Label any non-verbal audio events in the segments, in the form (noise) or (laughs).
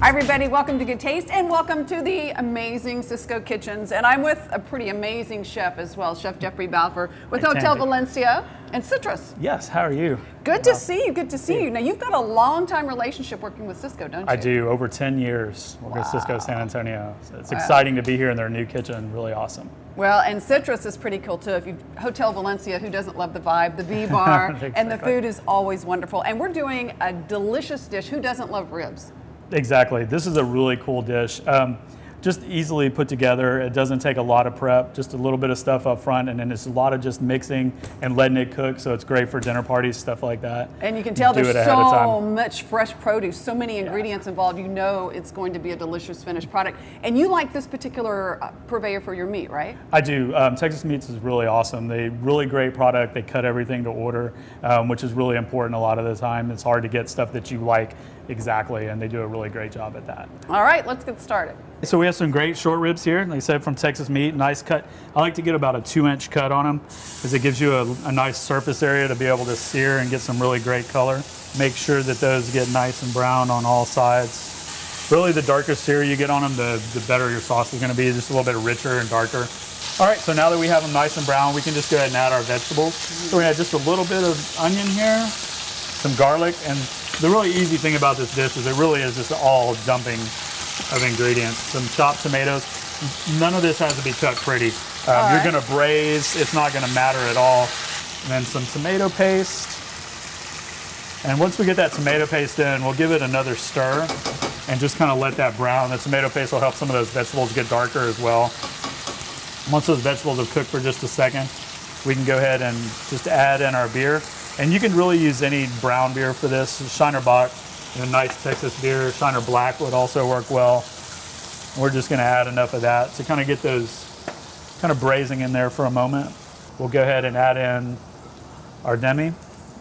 Hi, everybody. Welcome to Good Taste and welcome to the amazing Sysco Kitchens. And I'm with a pretty amazing chef as well, Chef Jeffery Balfour with Hotel. Valencia and Citrus. Yes, how are you? Good to see you. Good to see you. Now, you've got a long time relationship working with Sysco, don't you? I do over 10 years working with Sysco San Antonio. So it's exciting to be here in their new kitchen. Really awesome. Well, and Citrus is pretty cool too. If you Hotel Valencia, who doesn't love the vibe, the V bar, (laughs) and the food is always wonderful. And we're doing a delicious dish. Who doesn't love ribs? Exactly. This is a really cool dish. Um, just easily put together. It doesn't take a lot of prep, just a little bit of stuff up front, and then it's a lot of just mixing and letting it cook. So it's great for dinner parties, stuff like that. And you can tell Do there's it ahead of so much fresh produce, so many ingredients involved. You know it's going to be a delicious finished product. And you like this particular uh, purveyor for your meat, right? I do. Um, Texas Meats is really awesome. They really great product. They cut everything to order, um, which is really important a lot of the time. It's hard to get stuff that you like exactly, and they do a really great job at that. All right, let's get started. So we have some great short ribs here, like I said, from Texas Meat. Nice cut. I like to get about a two-inch cut on them, because it gives you a, a nice surface area to be able to sear and get some really great color. Make sure that those get nice and brown on all sides. Really, the darker sear you get on them, the, the better your sauce is going to be. Just a little bit richer and darker. All right, so now that we have them nice and brown, we can just go ahead and add our vegetables. So we add just a little bit of onion here, some garlic, and the really easy thing about this dish is it really is just all dumping of ingredients. Some chopped tomatoes. None of this has to be cut pretty. Um, All you're gonna braise, it's not gonna matter at all. And then some tomato paste. And once we get that tomato paste in, we'll give it another stir and just kind of let that brown. The tomato paste will help some of those vegetables get darker as well. Once those vegetables have cooked for just a second, we can go ahead and just add in our beer. And you can really use any brown beer for this. Shiner Bock, a nice Texas beer. Shiner Black would also work well. We're just gonna add enough of that to kind of get those kind of braising in there for a moment. We'll go ahead and add in our demi.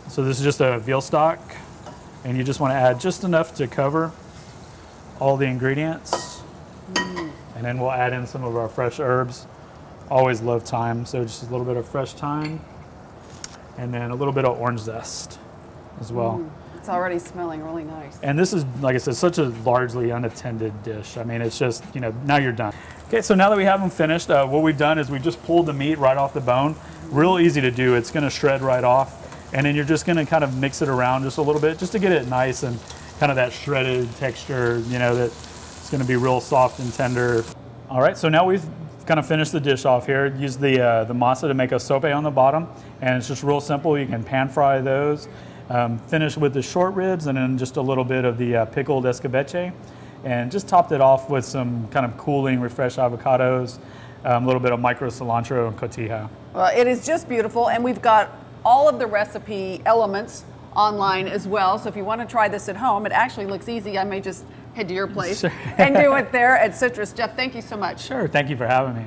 So this is just a veal stock, and you just want to add just enough to cover all the ingredients. And then we'll add in some of our fresh herbs. Always love thyme, so just a little bit of fresh thyme, and then a little bit of orange zest as well. Mm. It's already smelling really nice. And this is, like I said, such a largely unattended dish. I mean, it's just, you know, now you're done. Okay, so now that we have them finished, uh, what we've done is we just pulled the meat right off the bone. Real easy to do. It's gonna shred right off. And then you're just gonna kind of mix it around just a little bit, just to get it nice and kind of that shredded texture, you know, that it's gonna be real soft and tender. All right, so now we've kind of finished the dish off here. Use the, uh, the masa to make a sope on the bottom. And it's just real simple. You can pan fry those. Um, finish with the short ribs and then just a little bit of the uh, pickled escabeche. And just topped it off with some kind of cooling, refreshed avocados, um, a little bit of micro cilantro and cotija. Well, it is just beautiful, and we've got all of the recipe elements online as well. So if you want to try this at home, it actually looks easy. I may just head to your place (laughs) Sure. and do it there at Citrus. Jeff, thank you so much. Sure, thank you for having me.